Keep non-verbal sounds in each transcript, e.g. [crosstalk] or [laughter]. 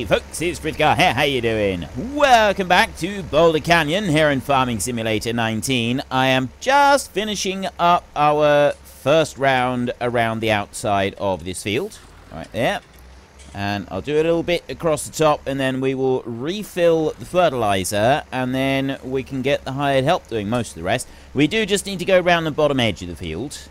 Hey folks, it's Frithgar here, how you doing? Welcome back to Boulder Canyon here in Farming Simulator 19. I am just finishing up our first round around the outside of this field. Right there. And I'll do a little bit across the top and then we will refill the fertilizer and then we can get the hired help doing most of the rest. We do just need to go around the bottom edge of the field.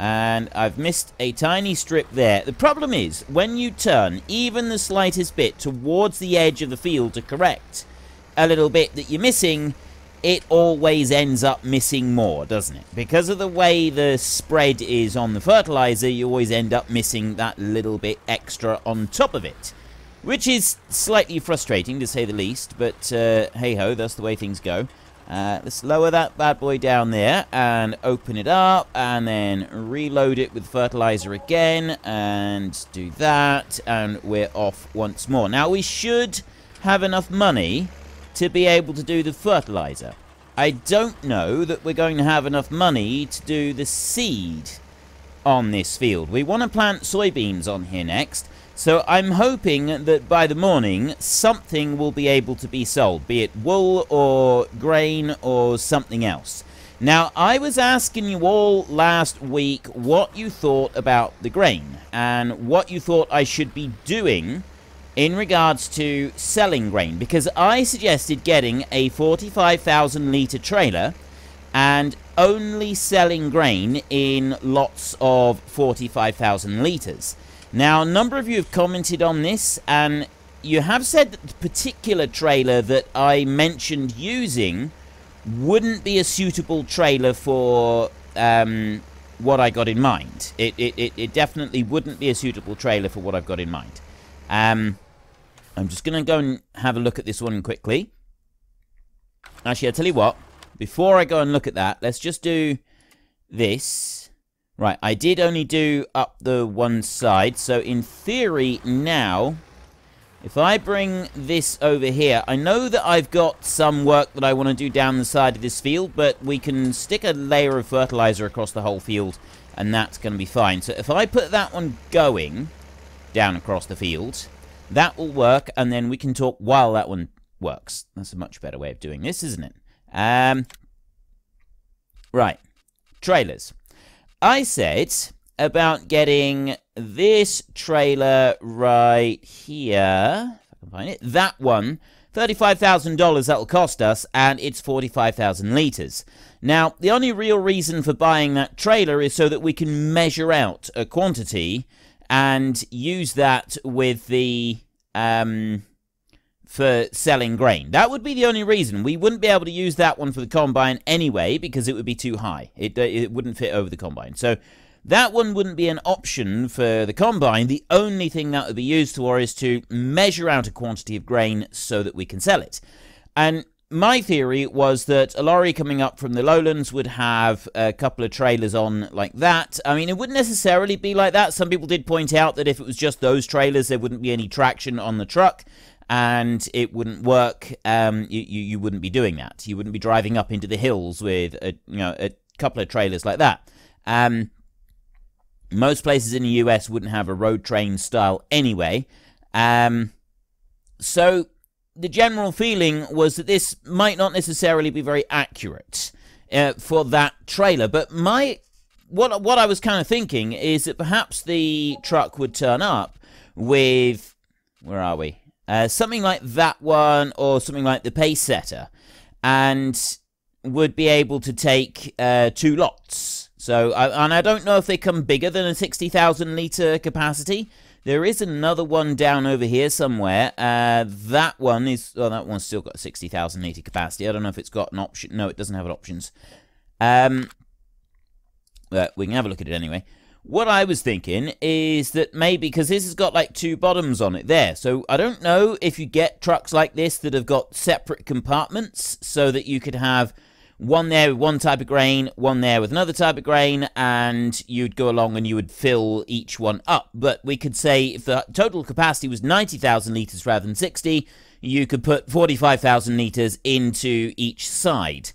And I've missed a tiny strip there. The problem is, when you turn even the slightest bit towards the edge of the field to correct a little bit that you're missing, it always ends up missing more, doesn't it? Because of the way the spread is on the fertilizer, you always end up missing that little bit extra on top of it. Which is slightly frustrating, to say the least, but uh, hey-ho, that's the way things go. Uh, let's lower that bad boy down there and open it up and then reload it with fertilizer again and do that and we're off once more. Now we should have enough money to be able to do the fertilizer. I don't know that we're going to have enough money to do the seed on this field. We want to plant soybeans on here next so I'm hoping that by the morning, something will be able to be sold, be it wool or grain or something else. Now, I was asking you all last week what you thought about the grain and what you thought I should be doing in regards to selling grain because I suggested getting a 45,000 litre trailer and only selling grain in lots of 45,000 litres. Now, a number of you have commented on this, and you have said that the particular trailer that I mentioned using wouldn't be a suitable trailer for um, what I got in mind. It, it, it, definitely wouldn't be a suitable trailer for what I've got in mind. Um, I'm just going to go and have a look at this one quickly. Actually, I'll tell you what. Before I go and look at that, let's just do this. Right, I did only do up the one side, so in theory now, if I bring this over here, I know that I've got some work that I want to do down the side of this field, but we can stick a layer of fertilizer across the whole field, and that's going to be fine. So if I put that one going down across the field, that will work, and then we can talk while that one works. That's a much better way of doing this, isn't it? Um, right, trailers. I said about getting this trailer right here. If I can find it. That one. $35,000 that'll cost us, and it's 45,000 litres. Now, the only real reason for buying that trailer is so that we can measure out a quantity and use that with the um, for selling grain. That would be the only reason. We wouldn't be able to use that one for the combine anyway because it would be too high. It, uh, it wouldn't fit over the combine. So that one wouldn't be an option for the combine. The only thing that would be used for is to measure out a quantity of grain so that we can sell it. And my theory was that a lorry coming up from the lowlands would have a couple of trailers on like that. I mean, it wouldn't necessarily be like that. Some people did point out that if it was just those trailers, there wouldn't be any traction on the truck and it wouldn't work. Um, you, you, you wouldn't be doing that. You wouldn't be driving up into the hills with a you know a couple of trailers like that. Um, most places in the US wouldn't have a road train style anyway. Um, so the general feeling was that this might not necessarily be very accurate uh, for that trailer. But my what what I was kind of thinking is that perhaps the truck would turn up with where are we? Uh, something like that one or something like the pace setter and would be able to take uh, two lots. So and i don't know if they come bigger than a 60000 litre capacity. There is another one down over here somewhere. Uh, that one is oh that one's still got a 60000 litre capacity. I don't know if it's got an option no it doesn't have options. Um we can have a look at it anyway what I was thinking is that maybe, because this has got like two bottoms on it there, so I don't know if you get trucks like this that have got separate compartments so that you could have one there with one type of grain, one there with another type of grain, and you'd go along and you would fill each one up. But we could say if the total capacity was 90,000 litres rather than 60, you could put 45,000 litres into each side.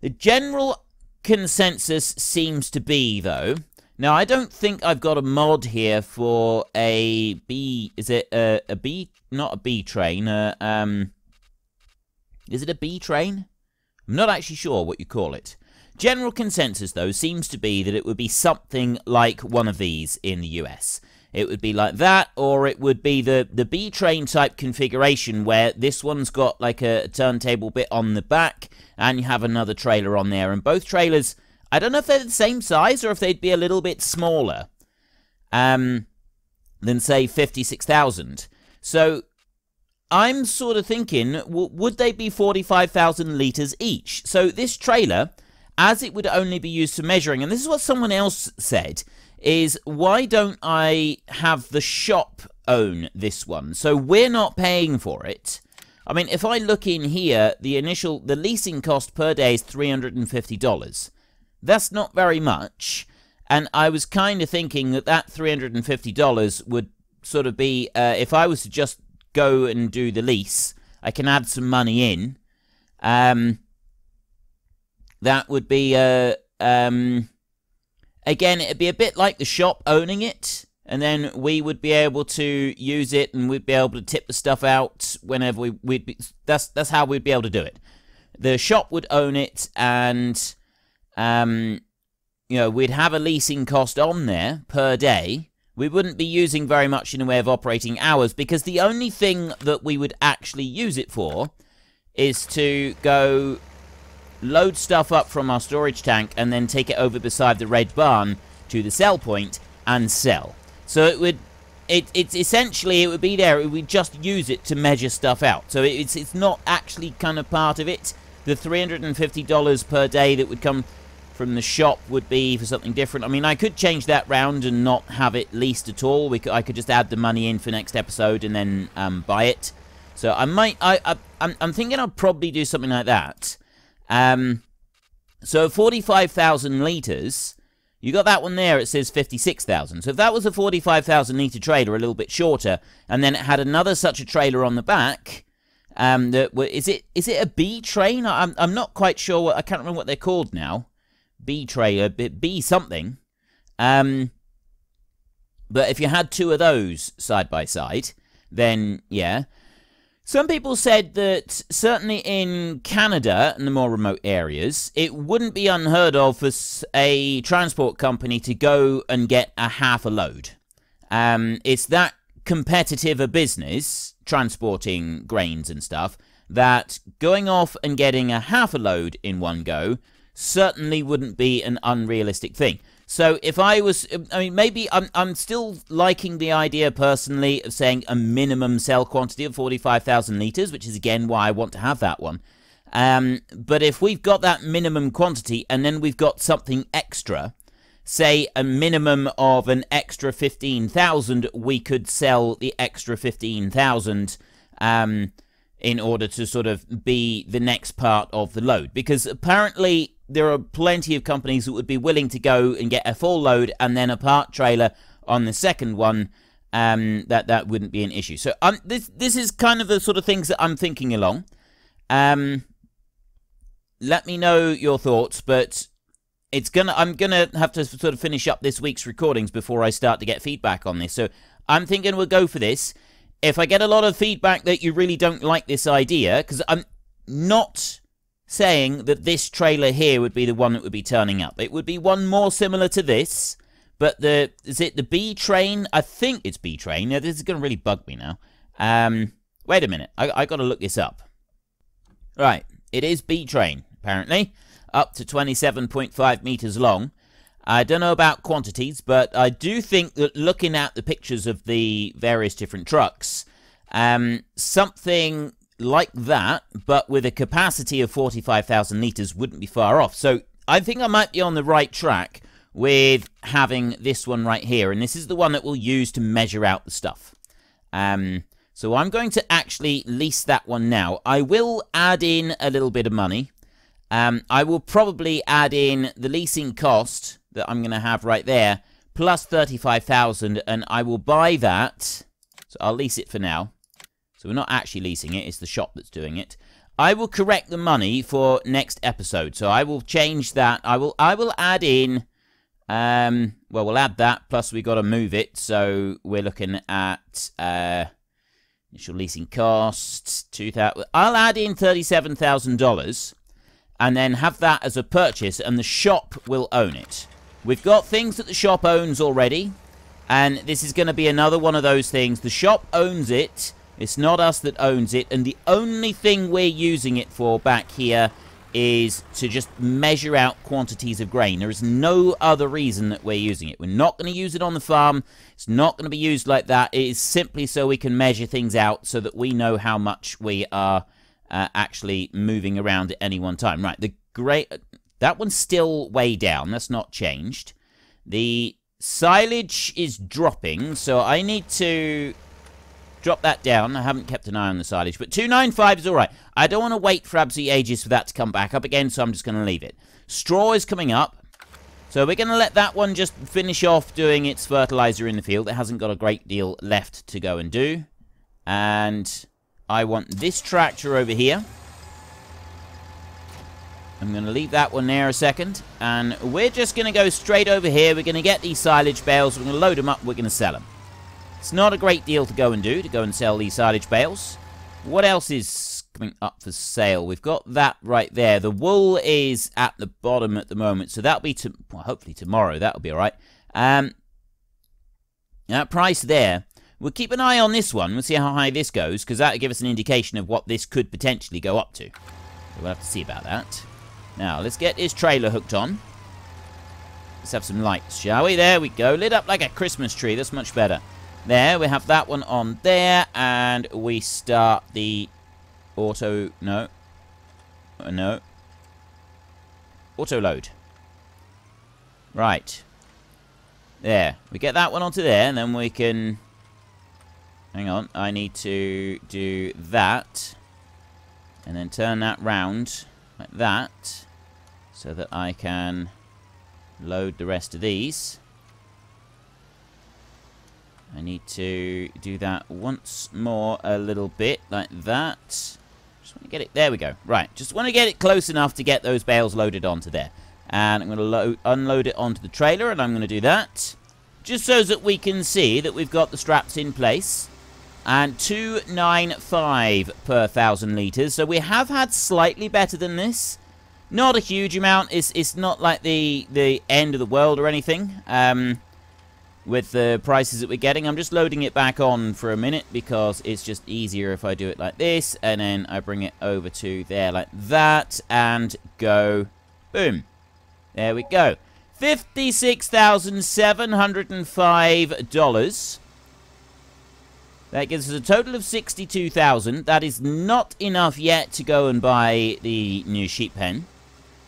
The general consensus seems to be, though, Now, I don't think I've got a mod here for a B... Is it a, a B... Not a B train. Uh, um, is it a B train? I'm not actually sure what you call it. General consensus, though, seems to be that it would be something like one of these in the US. It would be like that, or it would be the, the B train type configuration where this one's got like a turntable bit on the back, and you have another trailer on there. And both trailers, I don't know if they're the same size or if they'd be a little bit smaller um, than, say, 56,000. So I'm sort of thinking, would they be 45,000 litres each? So this trailer, as it would only be used for measuring, and this is what someone else said, is why don't I have the shop own this one? So we're not paying for it. I mean, if I look in here, the initial, the leasing cost per day is $350. That's not very much. And I was kind of thinking that that $350 would sort of be, uh, if I was to just go and do the lease, I can add some money in. Um, that would be, uh, um, again, it'd be a bit like the shop owning it. And then we would be able to use it and we'd be able to tip the stuff out whenever we, we'd be, that's, that's how we'd be able to do it. The shop would own it and, um, you know, we'd have a leasing cost on there per day we wouldn't be using very much in the way of operating hours because the only thing that we would actually use it for is to go load stuff up from our storage tank and then take it over beside the red barn to the sell point and sell. So it would it, it's essentially it would be there. We would just use it to measure stuff out. So it's it's not actually kind of part of it. The three hundred and fifty dollars per day that would come from the shop would be for something different. I mean, I could change that round and not have it leased at all. We could, I could just add the money in for next episode and then um, buy it. So I might, I, I, I'm, I'm thinking I'll probably do something like that. Um, so 45,000 litres, you got that one there, it says 56,000. So if that was a 45,000 litre trailer, a little bit shorter, and then it had another such a trailer on the back, um, that is it is it a B train? I'm I'm not quite sure. What, I can't remember what they're called now. B trailer, B something. Um, but if you had two of those side by side, then yeah. Some people said that certainly in Canada and the more remote areas, it wouldn't be unheard of for a transport company to go and get a half a load. Um, it's that competitive a business, transporting grains and stuff, that going off and getting a half a load in one go certainly wouldn't be an unrealistic thing. So if I was, I mean, maybe I'm, I'm still liking the idea personally of saying a minimum sell quantity of 45,000 litres, which is again why I want to have that one. Um, but if we've got that minimum quantity and then we've got something extra, say a minimum of an extra 15,000, we could sell the extra 15,000 um, in order to sort of be the next part of the load. Because apparently there are plenty of companies that would be willing to go and get a full load and then a part trailer on the second one. Um, that that wouldn't be an issue. So um, this this is kind of the sort of things that I'm thinking along. Um, let me know your thoughts, but it's gonna I'm gonna have to sort of finish up this week's recordings before I start to get feedback on this. So I'm thinking we'll go for this. If I get a lot of feedback that you really don't like this idea, because I'm not saying that this trailer here would be the one that would be turning up. It would be one more similar to this, but the is it the B train? I think it's B train. This is going to really bug me now. Um, wait a minute. I, I got to look this up. Right, it is B train, apparently. Up to 27.5 meters long. I don't know about quantities, but I do think that looking at the pictures of the various different trucks, um, something like that, but with a capacity of 45,000 litres wouldn't be far off. So I think I might be on the right track with having this one right here. And this is the one that we'll use to measure out the stuff. Um, so I'm going to actually lease that one now. I will add in a little bit of money. Um, I will probably add in the leasing cost that I'm going to have right there, plus 35,000, and I will buy that. So I'll lease it for now. We're not actually leasing it, it's the shop that's doing it. I will correct the money for next episode. So I will change that. I will I will add in Um, well, we'll add that. Plus, we got to move it. So we're looking at uh, initial leasing costs. Two thousand. I'll add in thirty-seven thousand dollars, and then have that as a purchase, and the shop will own it. We've got things that the shop owns already, and this is going to be another one of those things. The shop owns it. It's not us that owns it, and the only thing we're using it for back here is to just measure out quantities of grain. There is no other reason that we're using it. We're not going to use it on the farm. It's not going to be used like that. It is simply so we can measure things out so that we know how much we are uh, actually moving around at any one time. Right, the great that one's still way down. That's not changed. The silage is dropping, so I need to drop that down. I haven't kept an eye on the silage, but 295 is all right. I don't want to wait for absolutely ages for that to come back up again, so I'm just going to leave it. Straw is coming up. So we're going to let that one just finish off doing its fertilizer in the field. It hasn't got a great deal left to go and do. And I want this tractor over here. I'm going to leave that one there a second. And we're just going to go straight over here. We're going to get these silage bales. We're going to load them up. We're going to sell them. It's not a great deal to go and do, to go and sell these silage bales. What else is coming up for sale? We've got that right there. The wool is at the bottom at the moment, so that'll be, to, well, hopefully tomorrow. That'll be all right. Um, that price there. We'll keep an eye on this one. We'll see how high this goes, because that'll give us an indication of what this could potentially go up to. we'll have to see about that. Now, let's get this trailer hooked on. Let's have some lights, shall we? There we go. Lit up like a Christmas tree. That's much better. There, we have that one on there, and we start the auto... No. Uh, no. Auto load. Right. There. We get that one onto there, and then we can... Hang on. I need to do that. And then turn that round like that. So that I can load the rest of these. I need to do that once more a little bit, like that. Just want to get it, there we go. Right, just want to get it close enough to get those bales loaded onto there. And I'm going to unload it onto the trailer, and I'm going to do that. Just so that we can see that we've got the straps in place. And 295 per thousand litres. So we have had slightly better than this. Not a huge amount. It's, it's not like the, the end of the world or anything. Um, with the prices that we're getting. I'm just loading it back on for a minute because it's just easier if I do it like this and then I bring it over to there like that and go boom. There we go. $56,705. That gives us a total of 62,000. That is not enough yet to go and buy the new sheep pen.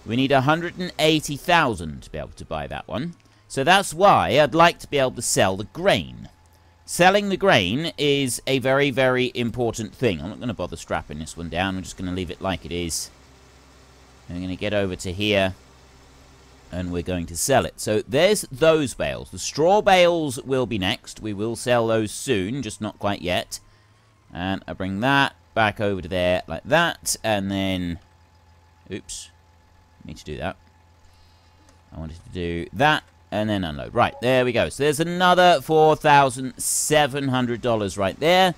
We need 180,000 to be able to buy that one. So that's why I'd like to be able to sell the grain. Selling the grain is a very, very important thing. I'm not going to bother strapping this one down. I'm just going to leave it like it is. I'm going to get over to here and we're going to sell it. So there's those bales. The straw bales will be next. We will sell those soon, just not quite yet. And I bring that back over to there like that. And then... Oops. Need to do that. I wanted to do that and then unload. Right, there we go. So there's another $4,700 right there.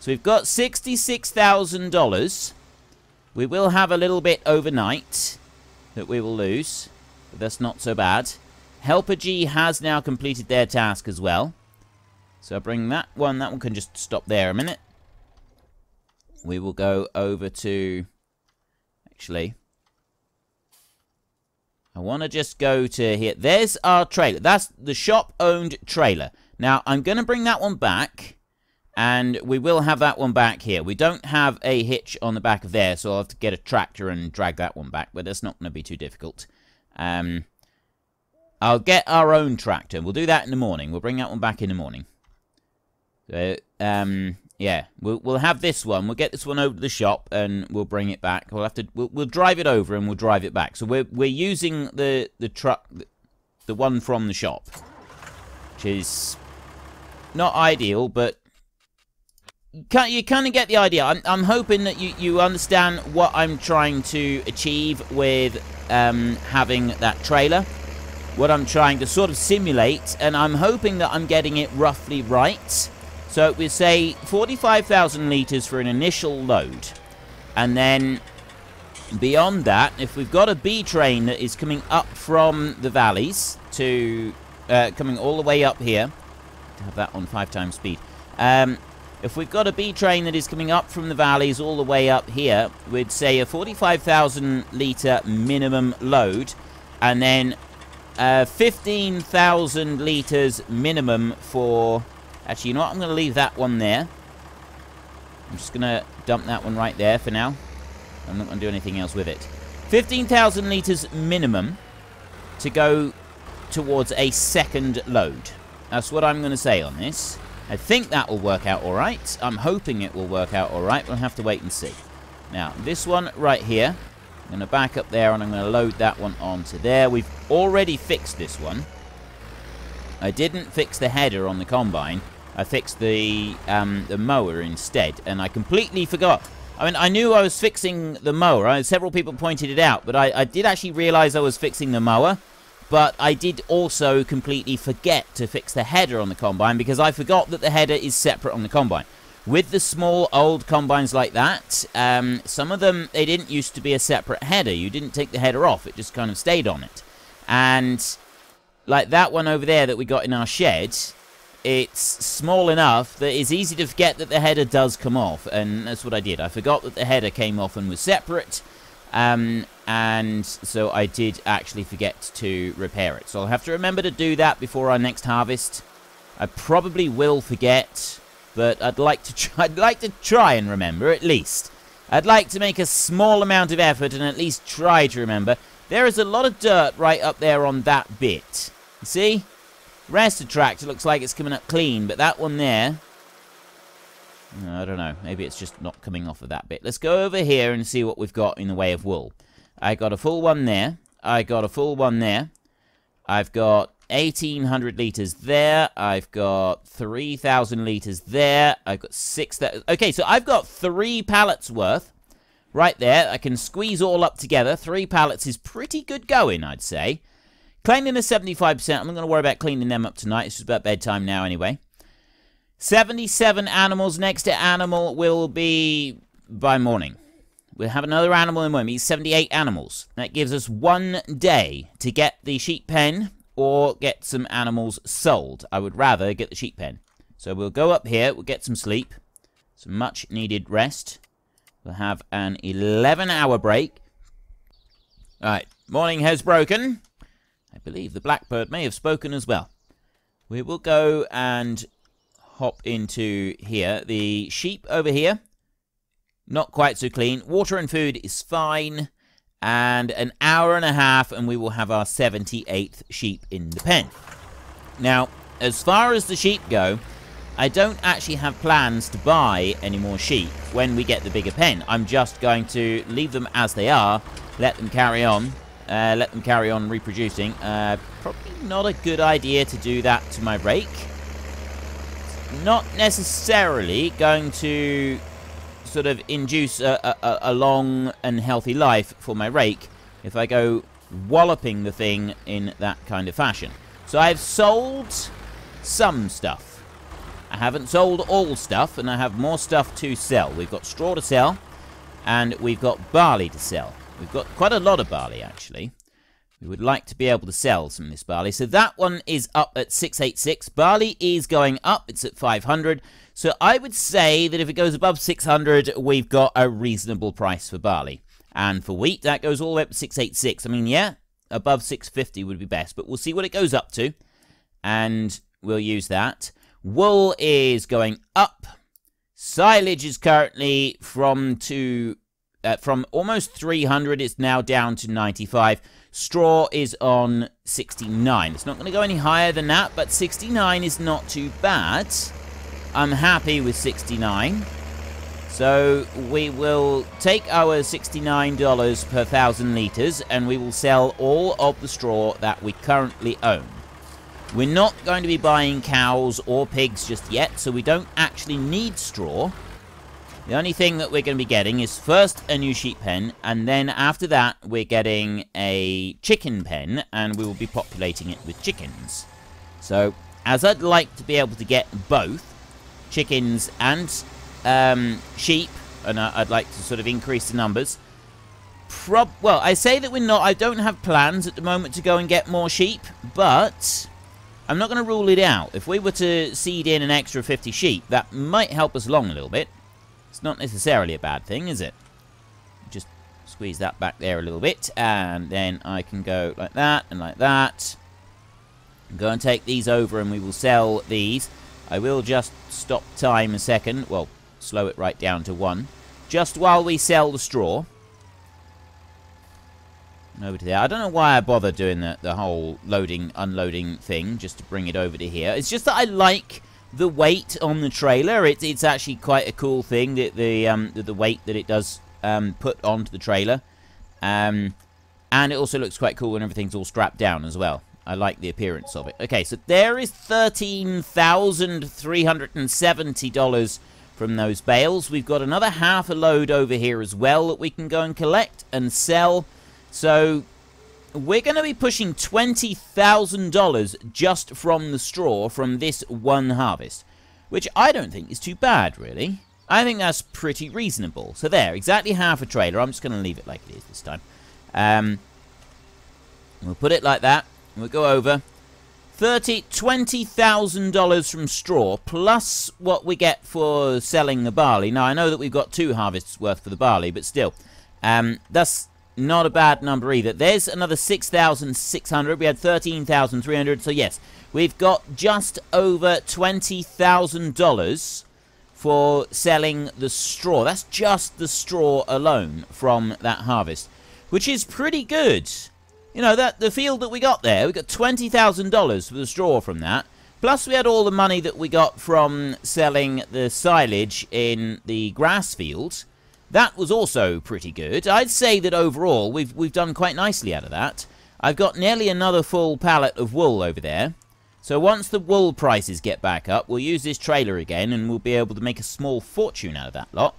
So we've got $66,000. We will have a little bit overnight that we will lose. But that's not so bad. Helper G has now completed their task as well. So I bring that one. That one can just stop there a minute. We will go over to... Actually, I want to just go to here. There's our trailer. That's the shop-owned trailer. Now, I'm going to bring that one back, and we will have that one back here. We don't have a hitch on the back of there, so I'll have to get a tractor and drag that one back, but that's not going to be too difficult. Um, I'll get our own tractor. We'll do that in the morning. We'll bring that one back in the morning. So, um, yeah, we'll we'll have this one. We'll get this one over to the shop and we'll bring it back. We'll have to we'll, we'll drive it over and we'll drive it back. So we're we're using the the truck, the, one from the shop, which is not ideal, but you kind you kind of get the idea. I'm I'm hoping that you you understand what I'm trying to achieve with um, having that trailer. what I'm trying to sort of simulate, and I'm hoping that I'm getting it roughly right. So we say 45,000 litres for an initial load. And then beyond that, if we've got a B train that is coming up from the valleys to uh, coming all the way up here, to have that on five times speed. Um, if we've got a B train that is coming up from the valleys all the way up here, we'd say a 45,000 litre minimum load, and then uh, 15,000 litres minimum for... Actually, you know what? I'm going to leave that one there. I'm just going to dump that one right there for now. I'm not going to do anything else with it. 15,000 litres minimum to go towards a second load. That's what I'm going to say on this. I think that will work out alright. I'm hoping it will work out alright. We'll have to wait and see. Now, this one right here. I'm going to back up there and I'm going to load that one onto there. We've already fixed this one. I didn't fix the header on the combine. I fixed the um, the mower instead, and I completely forgot. I mean, I knew I was fixing the mower. I, several people pointed it out, but I, I did actually realize I was fixing the mower. But I did also completely forget to fix the header on the Combine because I forgot that the header is separate on the Combine. With the small old Combines like that, um, some of them, they didn't used to be a separate header. You didn't take the header off. It just kind of stayed on it. And like that one over there that we got in our shed, it's small enough that it's easy to forget that the header does come off, and that's what I did. I forgot that the header came off and was separate, um, and so I did actually forget to repair it. So I'll have to remember to do that before our next harvest. I probably will forget, but I'd like to [laughs] try, I'd like to try and remember at least. I'd like to make a small amount of effort and at least try to remember. There is a lot of dirt right up there on that bit. See? Rest of tractor looks like it's coming up clean, but that one there... Uh, I don't know. Maybe it's just not coming off of that bit. Let's go over here and see what we've got in the way of wool. I got a full one there. I got a full one there. I've got 1,800 litres there. I've got 3,000 litres there. I've got 6,000... Okay, so I've got three pallets worth right there. I can squeeze all up together. Three pallets is pretty good going, I'd say. Cleanliness 75%. I'm not going to worry about cleaning them up tonight. It's about bedtime now anyway. 77 animals. Next to animal will be by morning. We'll have another animal in morning. 78 animals. That gives us one day to get the sheep pen or get some animals sold. I would rather get the sheep pen. So we'll go up here. We'll get some sleep. Some much needed rest. We'll have an 11 hour break. Alright. Morning has broken. Believe the blackbird may have spoken as well. We will go and hop into here. The sheep over here, not quite so clean. Water and food is fine. And an hour and a half, and we will have our 78th sheep in the pen. Now, as far as the sheep go, I don't actually have plans to buy any more sheep when we get the bigger pen. I'm just going to leave them as they are, let them carry on, uh, let them carry on reproducing. Uh, probably not a good idea to do that to my rake. Not necessarily going to sort of induce a, a, a long and healthy life for my rake if I go walloping the thing in that kind of fashion. So I've sold some stuff. I haven't sold all stuff, and I have more stuff to sell. We've got straw to sell, and we've got barley to sell. We've got quite a lot of barley, actually. We would like to be able to sell some of this barley. So that one is up at 686. Barley is going up. It's at 500. So I would say that if it goes above 600, we've got a reasonable price for barley. And for wheat, that goes all the way up to 686. I mean, yeah, above 650 would be best. But we'll see what it goes up to. And we'll use that. Wool is going up. Silage is currently from to uh, from almost 300, it's now down to 95. Straw is on 69. It's not going to go any higher than that, but 69 is not too bad. I'm happy with 69. So we will take our $69 per thousand litres and we will sell all of the straw that we currently own. We're not going to be buying cows or pigs just yet, so we don't actually need straw. The only thing that we're going to be getting is first a new sheep pen, and then after that we're getting a chicken pen, and we will be populating it with chickens. So, as I'd like to be able to get both chickens and um, sheep, and I'd like to sort of increase the numbers. Prob well, I say that we're not. I don't have plans at the moment to go and get more sheep, but I'm not going to rule it out. If we were to seed in an extra 50 sheep, that might help us along a little bit. It's not necessarily a bad thing, is it? Just squeeze that back there a little bit, and then I can go like that and like that. Go and take these over, and we will sell these. I will just stop time a second. Well, slow it right down to one. Just while we sell the straw. Over to there. I don't know why I bother doing the, the whole loading, unloading thing, just to bring it over to here. It's just that I like the weight on the trailer. It's, it's actually quite a cool thing, that the, um, the, the weight that it does um, put onto the trailer. Um, and it also looks quite cool when everything's all strapped down as well. I like the appearance of it. Okay, so there is $13,370 from those bales. We've got another half a load over here as well that we can go and collect and sell. So we're going to be pushing $20,000 just from the straw from this one harvest, which I don't think is too bad, really. I think that's pretty reasonable. So there, exactly half a trailer. I'm just going to leave it like it is this time. Um, we'll put it like that. We'll go over. Thirty, twenty thousand dollars from straw, plus what we get for selling the barley. Now I know that we've got two harvests worth for the barley, but still, um, that's not a bad number either. There's another six thousand six hundred. We had thirteen thousand three hundred. So yes, we've got just over twenty thousand dollars for selling the straw. That's just the straw alone from that harvest, which is pretty good. You know, that the field that we got there, we got $20,000 for the straw from that. Plus, we had all the money that we got from selling the silage in the grass fields. That was also pretty good. I'd say that overall, we've, we've done quite nicely out of that. I've got nearly another full pallet of wool over there. So once the wool prices get back up, we'll use this trailer again, and we'll be able to make a small fortune out of that lot.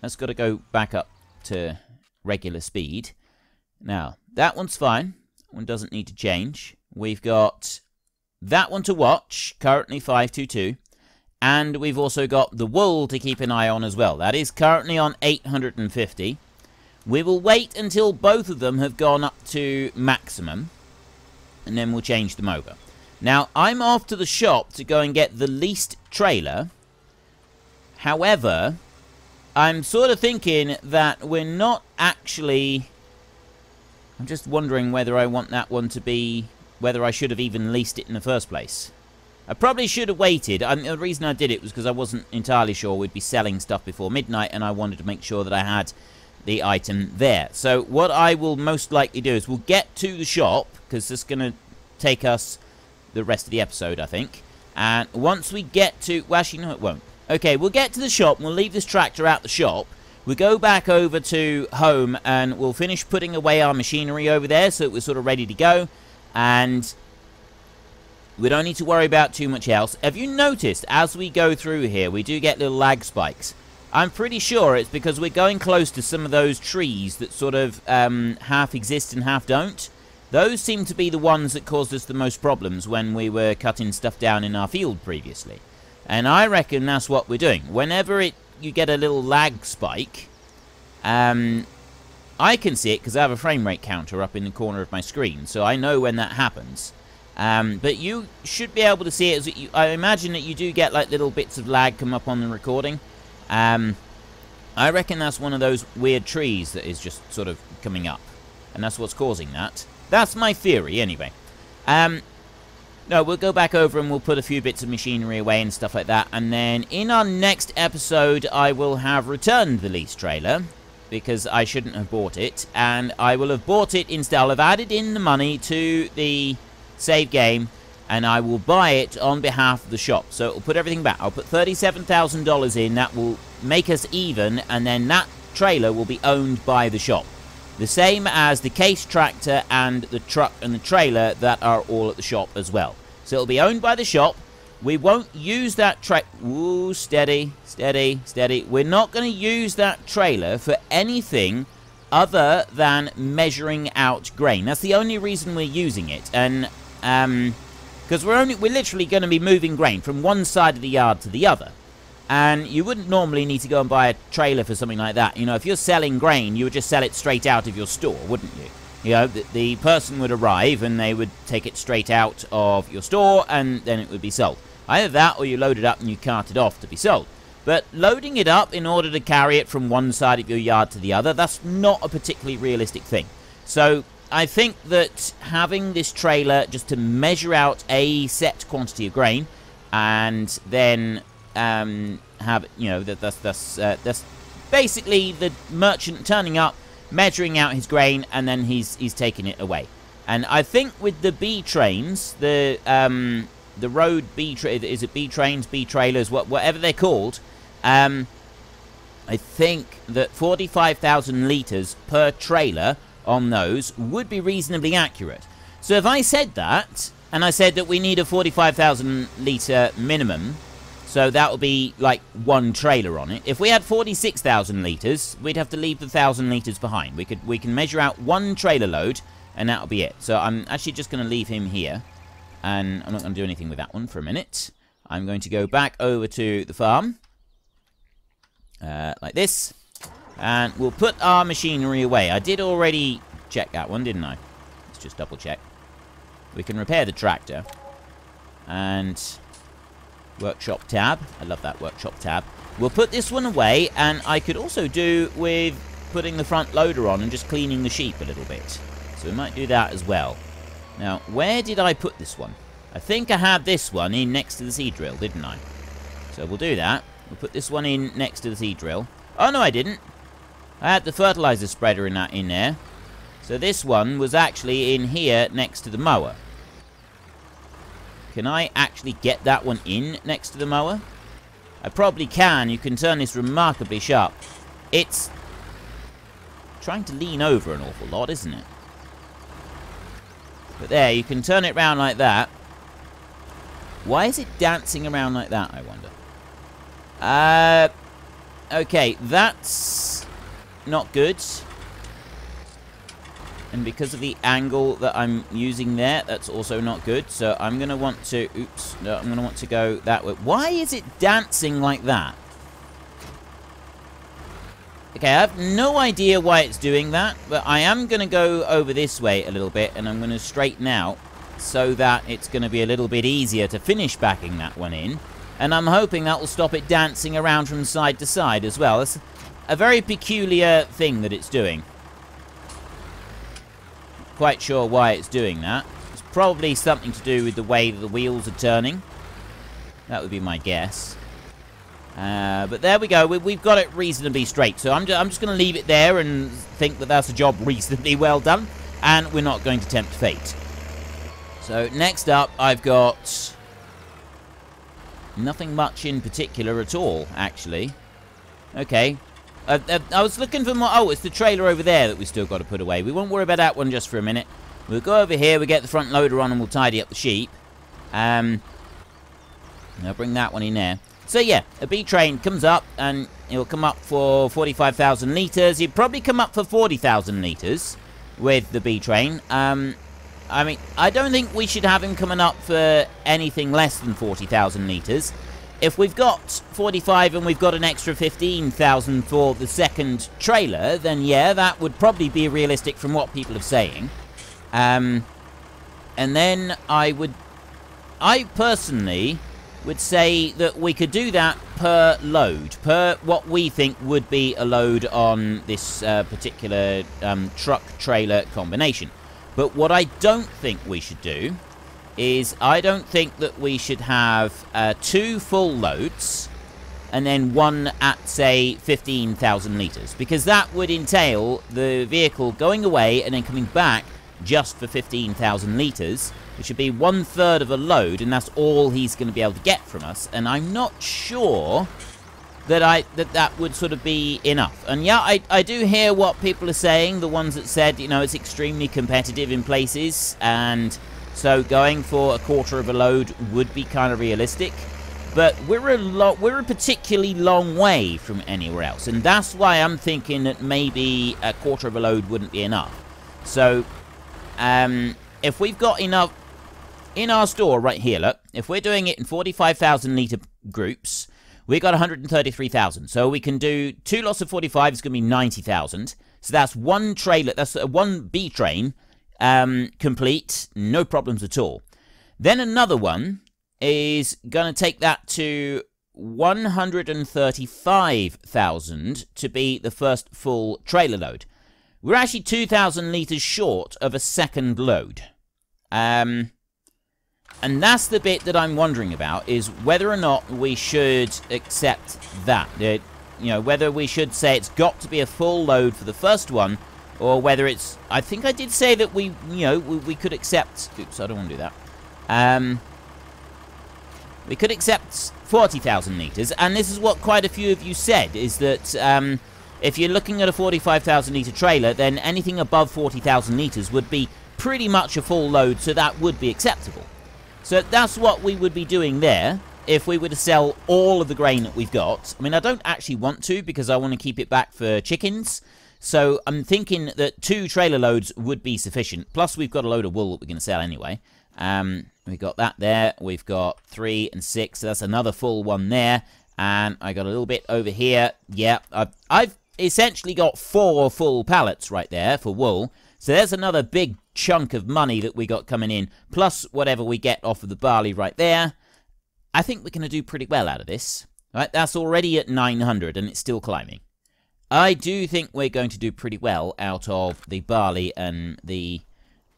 That's got to go back up to regular speed. Now, that one's fine. One doesn't need to change. We've got that one to watch, currently 522. And we've also got the wool to keep an eye on as well. That is currently on 850. We will wait until both of them have gone up to maximum. And then we'll change them over. Now, I'm off to the shop to go and get the least trailer. However, I'm sort of thinking that we're not actually I'm just wondering whether I want that one to be... Whether I should have even leased it in the first place. I probably should have waited. I, the reason I did it was because I wasn't entirely sure we'd be selling stuff before midnight, and I wanted to make sure that I had the item there. So what I will most likely do is we'll get to the shop, because this is going to take us the rest of the episode, I think. And once we get to... Well, actually, no, it won't. Okay, we'll get to the shop, and we'll leave this tractor out the shop, we go back over to home and we'll finish putting away our machinery over there so we're sort of ready to go. And we don't need to worry about too much else. Have you noticed as we go through here, we do get little lag spikes? I'm pretty sure it's because we're going close to some of those trees that sort of um, half exist and half don't. Those seem to be the ones that caused us the most problems when we were cutting stuff down in our field previously. And I reckon that's what we're doing. Whenever it you get a little lag spike. Um, I can see it because I have a frame rate counter up in the corner of my screen, so I know when that happens. Um, but you should be able to see it. You, I imagine that you do get like little bits of lag come up on the recording. Um, I reckon that's one of those weird trees that is just sort of coming up. And that's what's causing that. That's my theory, anyway. Um, no, we'll go back over and we'll put a few bits of machinery away and stuff like that. And then in our next episode, I will have returned the lease trailer. Because I shouldn't have bought it. And I will have bought it instead. I'll have added in the money to the save game. And I will buy it on behalf of the shop. So it'll put everything back. I'll put $37,000 in. That will make us even. And then that trailer will be owned by the shop. The same as the case tractor and the truck and the trailer that are all at the shop as well. So it'll be owned by the shop. We won't use that tra- Ooh, steady, steady, steady. We're not going to use that trailer for anything other than measuring out grain. That's the only reason we're using it. And, um, because we're only, we're literally going to be moving grain from one side of the yard to the other. And you wouldn't normally need to go and buy a trailer for something like that. You know, if you're selling grain, you would just sell it straight out of your store, wouldn't you? You know, the, the person would arrive and they would take it straight out of your store and then it would be sold. Either that or you load it up and you cart it off to be sold. But loading it up in order to carry it from one side of your yard to the other, that's not a particularly realistic thing. So I think that having this trailer just to measure out a set quantity of grain and then um, have you know that that's that's uh, that's basically the merchant turning up, measuring out his grain, and then he's he's taking it away. And I think with the B trains, the um, the road B tra- is it B trains, B trailers, what whatever they're called, um, I think that 45,000 litres per trailer on those would be reasonably accurate. So if I said that, and I said that we need a 45,000 litre minimum, so that would be like one trailer on it. If we had 46,000 litres, we'd have to leave the 1,000 litres behind. We could we can measure out one trailer load, and that'll be it. So I'm actually just going to leave him here, and I'm not going to do anything with that one for a minute. I'm going to go back over to the farm, uh, like this, and we'll put our machinery away. I did already check that one, didn't I? Let's just double check. We can repair the tractor, and workshop tab. I love that workshop tab. We'll put this one away, and I could also do with putting the front loader on and just cleaning the sheep a little bit. So we might do that as well. Now, where did I put this one? I think I had this one in next to the seed drill, didn't I? So we'll do that. We'll put this one in next to the seed drill. Oh, no, I didn't. I had the fertilizer spreader in that in there. So this one was actually in here next to the mower. Can I actually get that one in next to the mower? I probably can. You can turn this remarkably sharp. It's trying to lean over an awful lot, isn't it? But there, you can turn it round like that. Why is it dancing around like that, I wonder? Uh, okay, that's not good. And because of the angle that I'm using there, that's also not good. So I'm going to want to... Oops. No, I'm going to want to go that way. Why is it dancing like that? Okay, I have no idea why it's doing that. But I am going to go over this way a little bit. And I'm going to straighten out so that it's going to be a little bit easier to finish backing that one in. And I'm hoping that will stop it dancing around from side to side as well. It's a very peculiar thing that it's doing. Quite sure why it's doing that. It's probably something to do with the way the wheels are turning. That would be my guess. Uh, but there we go. We, have got it reasonably straight. So I'm, ju I'm just going to leave it there and think that that's a job [laughs] reasonably well done. And we're not going to tempt fate. So next up, I've got nothing much in particular at all, actually. Okay. Uh, uh, I was looking for more... Oh, it's the trailer over there that we still got to put away. We won't worry about that one just for a minute. We'll go over here, we get the front loader on, and we'll tidy up the sheep. Um, I'll bring that one in there. So, yeah, a B train comes up, and it'll come up for 45,000 litres. It'd probably come up for 40,000 litres with the B train. Um, I mean, I don't think we should have him coming up for anything less than 40,000 litres. If we've got 45 and we've got an extra 15,000 for the second trailer, then yeah, that would probably be realistic from what people are saying. Um, and then I would... I personally would say that we could do that per load, per what we think would be a load on this uh, particular um, truck-trailer combination. But what I don't think we should do is I don't think that we should have uh, two full loads and then one at, say, 15,000 litres. Because that would entail the vehicle going away and then coming back just for 15,000 litres, which would be one third of a load, and that's all he's going to be able to get from us. And I'm not sure that I that that would sort of be enough. And yeah, I, I do hear what people are saying, the ones that said, you know, it's extremely competitive in places, and So going for a quarter of a load would be kind of realistic. But we're a lot we're a particularly long way from anywhere else. And that's why I'm thinking that maybe a quarter of a load wouldn't be enough. So um, if we've got enough in our store right here, look, if we're doing it in 45,000 litre groups, we've got 133,000. So we can do two lots of 45 is going to be 90,000. So that's one trailer, that's one B train um, complete, no problems at all. Then another one is going to take that to 135,000 to be the first full trailer load. We're actually 2,000 litres short of a second load. Um, and that's the bit that I'm wondering about, is whether or not we should accept that. Uh, you know, whether we should say it's got to be a full load for the first one, or whether it's... I think I did say that we, you know, we, we could accept... Oops, I don't want to do that. Um, we could accept 40,000 litres, and this is what quite a few of you said, is that um, if you're looking at a 45,000 litre trailer, then anything above 40,000 litres would be pretty much a full load, so that would be acceptable. So that's what we would be doing there if we were to sell all of the grain that we've got. I mean, I don't actually want to because I want to keep it back for chickens. So I'm thinking that two trailer loads would be sufficient. Plus, we've got a load of wool that we're going to sell anyway. Um, we've got that there. We've got three and six. So that's another full one there. And I got a little bit over here. Yeah, I've, I've essentially got four full pallets right there for wool. So there's another big chunk of money that we got coming in, plus whatever we get off of the barley right there. I think we're going to do pretty well out of this. Right, that's already at 900 and it's still climbing. I do think we're going to do pretty well out of the barley and the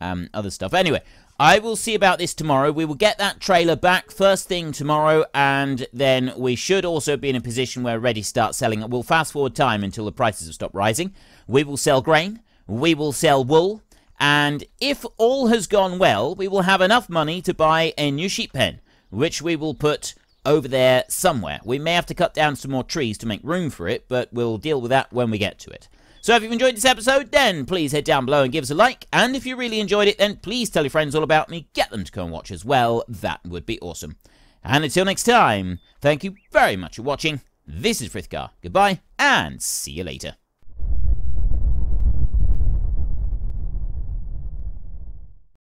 um, other stuff. Anyway, I will see about this tomorrow. We will get that trailer back first thing tomorrow, and then we should also be in a position where ready to start selling. We'll fast forward time until the prices have stopped rising. We will sell grain. We will sell wool. And if all has gone well, we will have enough money to buy a new sheep pen, which we will put over there somewhere. We may have to cut down some more trees to make room for it, but we'll deal with that when we get to it. So if you've enjoyed this episode, then please head down below and give us a like. And if you really enjoyed it, then please tell your friends all about me. Get them to come and watch as well. That would be awesome. And until next time, thank you very much for watching. This is Frithgar. Goodbye, and see you later.